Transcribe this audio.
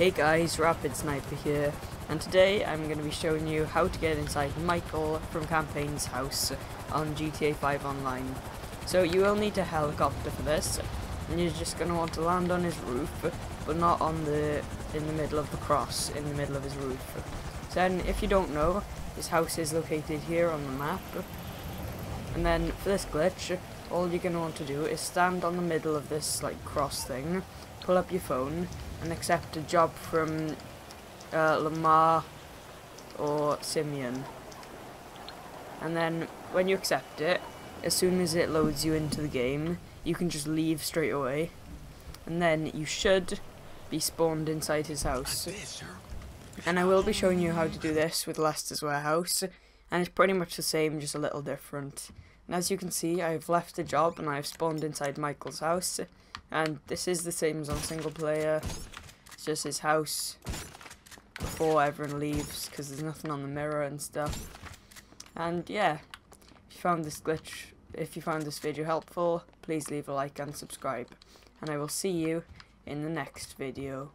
Hey guys, Rapid Sniper here, and today I'm going to be showing you how to get inside Michael from Campaign's house on GTA 5 Online. So you will need a helicopter for this, and you're just going to want to land on his roof, but not on the in the middle of the cross, in the middle of his roof. Then, if you don't know, his house is located here on the map, and then for this glitch, all you're going to want to do is stand on the middle of this like cross thing, pull up your phone, and accept a job from uh, Lamar or Simeon. And then when you accept it, as soon as it loads you into the game, you can just leave straight away. And then you should be spawned inside his house. And I will be showing you how to do this with Lester's Warehouse. And it's pretty much the same, just a little different. And as you can see, I've left the job and I've spawned inside Michael's house. And this is the same as on single player. It's just his house before everyone leaves because there's nothing on the mirror and stuff. And yeah, if you found this glitch, if you found this video helpful, please leave a like and subscribe. And I will see you in the next video.